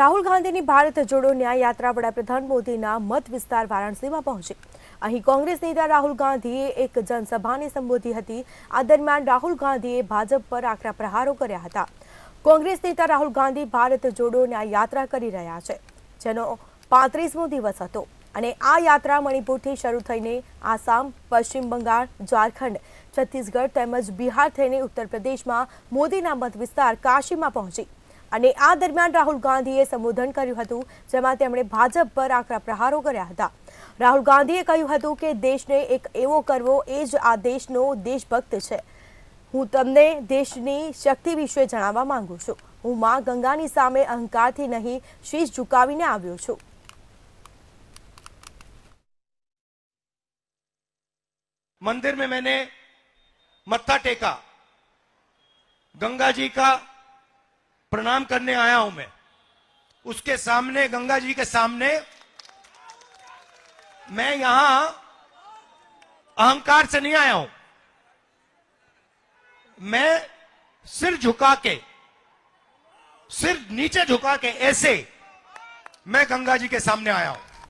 રાહુલ ગાંધીની ભારત જોડો ન્યાય યાત્રા વડાપ્રધાન મોદીના મત વિસ્તાર વારાણસીમાં પહોંચી. અહીં કોંગ્રેસ નેતા રાહુલ ગાંધીએ એક જનસભાને સંબોધી હતી. આ દરમિયાન રાહુલ ગાંધીએ ભાજપ પર આકરા પ્રહારો કર્યા હતા. કોંગ્રેસ નેતા રાહુલ ગાંધી ભારત જોડો ન્યાય યાત્રા કરી રહ્યા છે, જેનો પાંત્રીસમો દિવસ હતો. અને આ યાત્રા મણિપુરથી શરૂ થઈને આસામ, પશ્ચિમ બંગાળ, ઝારખંડ, છત્તીસગઢ તેમજ બિહાર થઈને ઉત્તર પ્રદેશમાં મોદીના મત વિસ્તાર કાશીમાં પહોંચી. અને આ દરમિયાન રાહુલ ગાંધીએ સંબોધન કર્યું હતું જેમાં તેમણે ભાજપ પર આકરા પ્રહારો કર્યા હતા રાહુલ ગાંધીએ કહ્યું હતું કે દેશને એક એવો કરવો એ જ આ દેશનો દેશભક્ત છે હું તમને દેશની શક્તિ વિશે જણાવવા માંગુ છું હું માં ગંગાની સામે અહંકારથી નહીં શીશ ઝુકાવીને આવ્યો છું मंदिर में मैंने मत्था टेका गंगा जी का प्रणाम करने आया हूँ मैं। उसके सामने, गंगा जी के सामने, मैं यहाँ अहंकार से नहीं आया हूँ। मैं सिर झुका के, सिर नीचे झुका के, ऐसे मैं गंगा जी के सामने आया हूँ।